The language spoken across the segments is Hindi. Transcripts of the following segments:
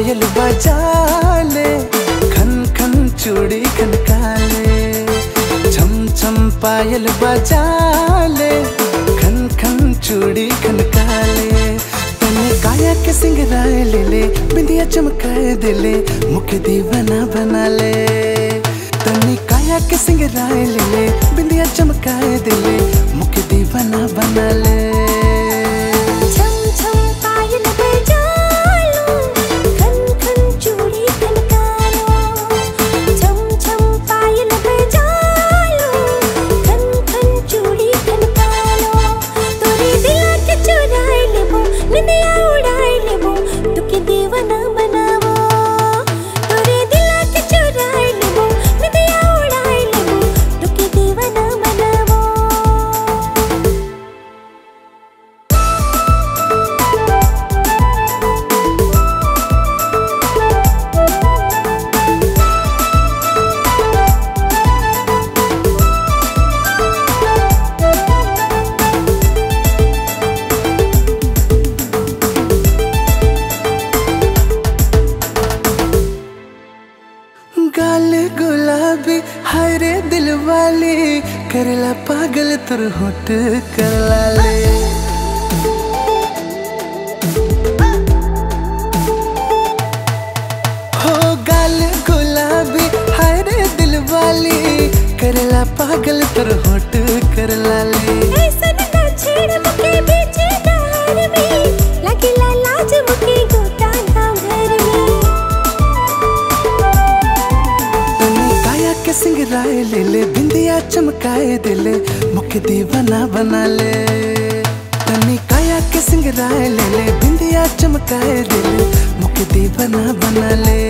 पायल बजा ले खन खन चूड़ी खनका ले छम छम पायल बजा ले खन खन चूड़ी खनका ले तने काया के सिंगराए ले ले बिंदिया चमकाए दे ले मुख दीवाना बना ले तने काया के सिंगराए ले ले बिंदिया चमकाए दे ले मुख दीवाना बना ले दिल करला पागल तुर होट करला ले हो गाल गुलाबी हरे दिल वाली करला पागल तुर होट करला ले चमकाए दिले मुख दीवाना बना ले। तनी काया के सिंगराए ले ले, बिंदिया चमकाए दिले मुख दीवाना बना ले।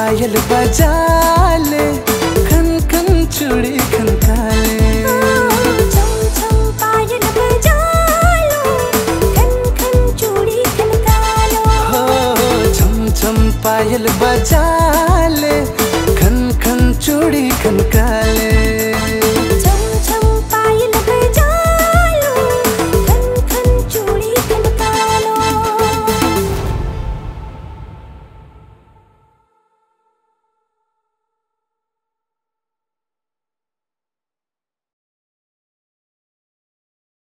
पायल बजा ले खन खन चूड़ी खनका ले छम छम पायल बजा लो खन खन चूड़ी खनका लो छम छम पायल बजा